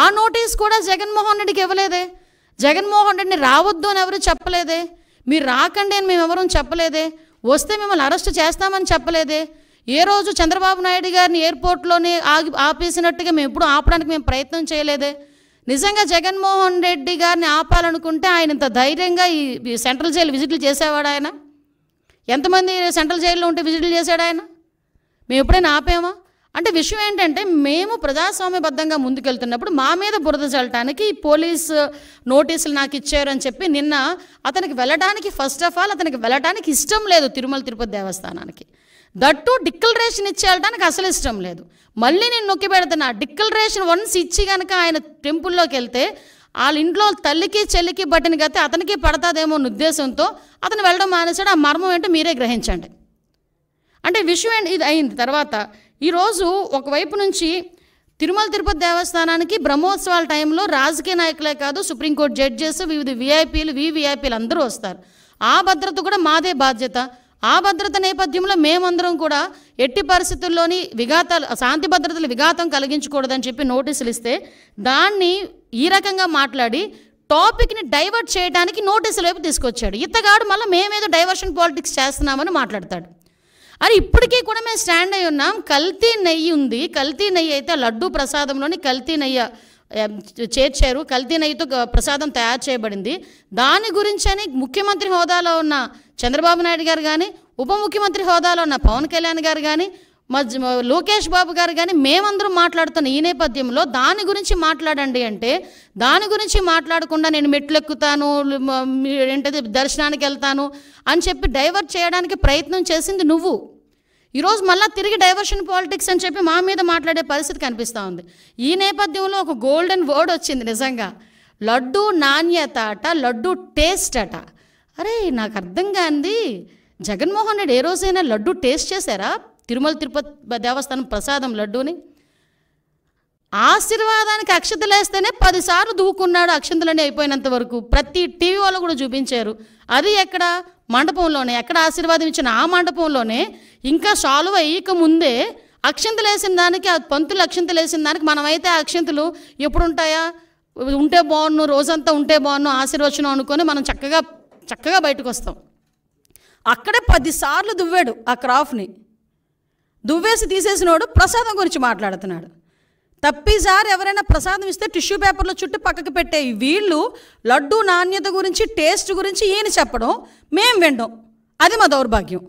ఆ నోటీస్ కూడా జగన్మోహన్ రెడ్డికి ఇవ్వలేదే. జగన్మోహన్ రెడ్డిని రావద్దు అని ఎవరు చెప్పలేదే. మీరు రాకండి అని మేము ఎవరూ చెప్పలేదే. వస్తే మిమ్మల్ని అరెస్ట్ చేస్తామని చెప్పలేదే. ఏ రోజు చంద్రబాబు నాయుడు గారిని ఎయిర్పోర్ట్లోనే ఆగి ఆపేసినట్టుగా మేము ఎప్పుడు ఆపడానికి మేము ప్రయత్నం చేయలేదే. నిజంగా జగన్మోహన్ రెడ్డి గారిని ఆపాలనుకుంటే ఆయన ఇంత ధైర్యంగా ఈ సెంట్రల్ జైలు విజిట్లు చేసేవాడు ఆయన? ఎంతమంది సెంట్రల్ జైల్లో ఉంటే విజిట్లు చేశాడు ఆయన? మేము ఎప్పుడైనా ఆపామా? అంటే విషయం ఏంటంటే మేము ప్రజాస్వామ్యబద్ధంగా ముందుకెళ్తున్నప్పుడు మా మీద బురద చల్లటానికి పోలీస్ నోటీసులు నాకు ఇచ్చారు అని చెప్పి నిన్న అతనికి వెళ్ళడానికి ఫస్ట్ ఆఫ్ ఆల్ అతనికి వెళ్ళడానికి ఇష్టం లేదు తిరుమల తిరుపతి దేవస్థానానికి. దట్టు డిక్లరేషన్ ఇచ్చి వెళ్ళడానికి అసలు ఇష్టం లేదు. మళ్ళీ నేను నొక్కి పెడుతున్నా డిక్లరేషన్ వన్స్ ఇచ్చి కనుక ఆయన టెంపుల్లోకి వెళ్తే వాళ్ళ ఇంట్లో తల్లికి చెల్లికి బట్టిన గతే అతనికి పడతాదేమో అన్న ఉద్దేశంతో అతను వెళ్ళడం మానేశాడు. ఆ మర్మం ఏంటో మీరే గ్రహించండి. అంటే విషయం ఏంటి? ఇది అయింది తర్వాత ఈరోజు ఒకవైపు నుంచి తిరుమల తిరుపతి దేవస్థానానికి బ్రహ్మోత్సవాల టైంలో రాజకీయ నాయకులే కాదు సుప్రీంకోర్టు జడ్జెస్ వివిధ విఐపీలు వివిఐపీలు అందరూ వస్తారు. ఆ భద్రత కూడా మాదే బాధ్యత. ఆ భద్రత నేపథ్యంలో మేమందరం కూడా ఎట్టి పరిస్థితుల్లోని విఘాతాలు శాంతి భద్రతలు విఘాతం కలిగించకూడదని చెప్పి నోటీసులు ఇస్తే దాన్ని ఈ రకంగా మాట్లాడి టాపిక్ని డైవర్ట్ చేయడానికి నోటీసుల వైపు తీసుకొచ్చాడు. ఇతగాడు మళ్ళీ మేమేదో డైవర్షన్ పాలిటిక్స్ చేస్తున్నామని మాట్లాడతాడు. అరే ఇప్పటికీ కూడా మేము స్టాండ్ అయి ఉన్నాం. కల్తీ నెయ్యి ఉంది. కల్తీ నెయ్యి అయితే లడ్డూ ప్రసాదంలోని కల్తీ నెయ్యి చేర్చారు. కల్తీ నెయ్యితో ప్రసాదం తయారు చేయబడింది. దాని గురించని ముఖ్యమంత్రి హోదాలో ఉన్న చంద్రబాబు నాయుడు గారు కానీ ఉప ముఖ్యమంత్రి హోదాలో ఉన్న పవన్ కళ్యాణ్ గారు కానీ లోకేష్ బాబు గారు కానీ మేమందరం మాట్లాడుతున్న ఈ నేపథ్యంలో దాని గురించి మాట్లాడండి అంటే దాని గురించి మాట్లాడకుండా నేను మెట్లు ఎక్కుతాను మీ- ఏంటది దర్శనానికి వెళ్తాను అని చెప్పి డైవర్ట్ చేయడానికి ప్రయత్నం చేసింది నువ్వు. ఈరోజు మళ్ళీ తిరిగి డైవర్షన్ పాలిటిక్స్ అని చెప్పి మా మీద మాట్లాడే పరిస్థితి కనిపిస్తూ ఉంది. ఈ నేపథ్యంలో ఒక గోల్డెన్ వర్డ్ వచ్చింది నిజంగా. లడ్డు నాణ్యత అట లడ్డు టేస్ట్ అట. అరే నాకు అర్థం కాంది. జగన్మోహన్ రెడ్డి ఏ రోజైనా లడ్డు టేస్ట్ చేశారా? తిరుమల తిరుపతి దేవస్థానం ప్రసాదం లడ్డూని ఆశీర్వాదానికి అక్షతలేస్తేనే పదిసార్లు దూకున్నాడు అక్షంతలని అయిపోయినంత వరకు. ప్రతి టీవీ వాళ్ళు కూడా చూపించారు. అది ఎక్కడ? మండపంలోనే. ఎక్కడ ఆశీర్వాదం ఇచ్చిన ఆ మండపంలోనే. ఇంకా సాల్వ్ అయ్యక ముందే అక్షంతలేసిన దానికి ఆ పంతులు అక్షంతలేసిన దానికి మనమైతే ఆ అక్షంతలు ఎప్పుడు ఉంటాయా ఉంటే బాగున్ను రోజంతా ఉంటే బాగున్ను ఆశీర్వచనం అనుకొని మనం చక్కగా చక్కగా బయటకు వస్తాం అక్కడే పదిసార్లు దువ్వాడు ఆ క్రాఫ్ని దువ్వేసి తీసేసినోడు ప్రసాదం గురించి మాట్లాడుతున్నాడు. తప్పిసారి ఎవరైనా ప్రసాదం ఇస్తే టిష్యూ పేపర్లో చుట్టూ పక్కకి పెట్టే వీళ్ళు లడ్డు నాణ్యత గురించి టేస్ట్ గురించి ఈయన చెప్పడం మేం వినడం అది మా దౌర్భాగ్యం.